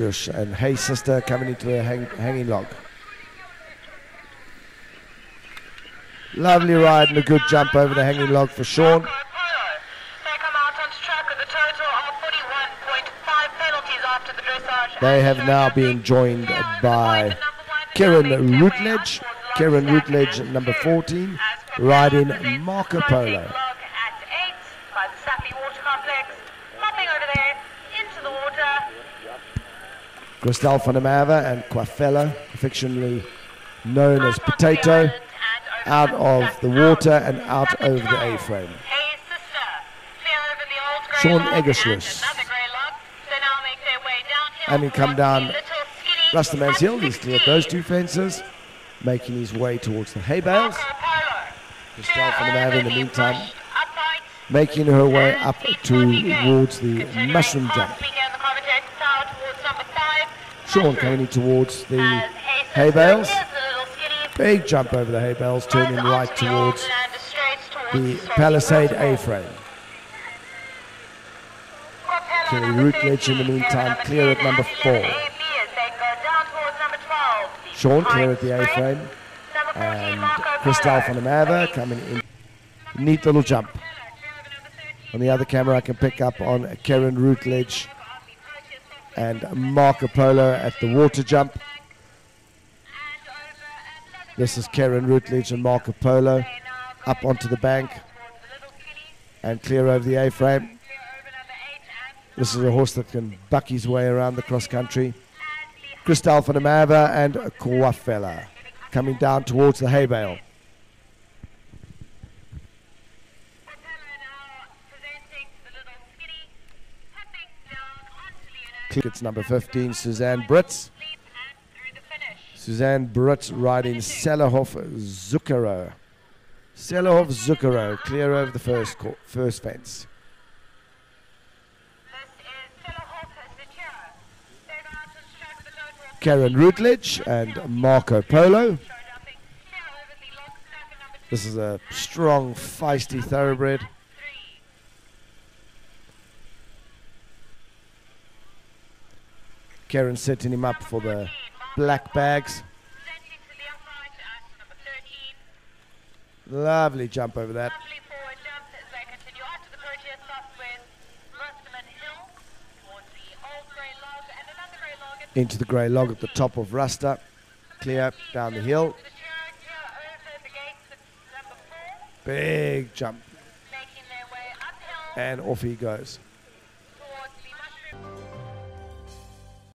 And Hey Sister coming into a hang, hanging log. Lovely ride and a good jump over the hanging log for Sean. They have now been joined by Kerryn Routledge. Kerryn Routledge, number 14, riding Marco Polo. Van der and Quafella, affectionately known as Potato, out of the water and out over the A-frame. Sean Eggersluis. Having come down Rustermans Hill, he's cleared those two fences, making his way towards the hay bales. Der Merwe in the meantime making her way up to towards the mushroom jump. Sean coming towards the hay bales. Big jump over the hay bales, turning right towards the Palisade A-frame. Kerryn Routledge in the meantime clear at number four. Sean clear at the A-frame. And Christelle van der Merwe coming in. Neat little jump. On the other camera I can pick up on Kerryn Routledge and Marco Polo at the water jump. This is Kerryn Routledge and Marco Polo up onto the bank and clear over the A-frame. This is a horse that can buck his way around the cross country. Der Merwe and Quafella coming down towards the hay bale. It's number 15, Suzanne Brits. Suzanne Brits riding Sellerhof Zucchero. Sellerhof Zucchero, clear over the first first fence. Kerryn Routledge and Marco Polo. This is a strong, feisty thoroughbred. Kerryn setting him up for the black bags. Lovely jump over that. Into the grey log at the top of Ruster. Clear down the hill. Big jump. And off he goes.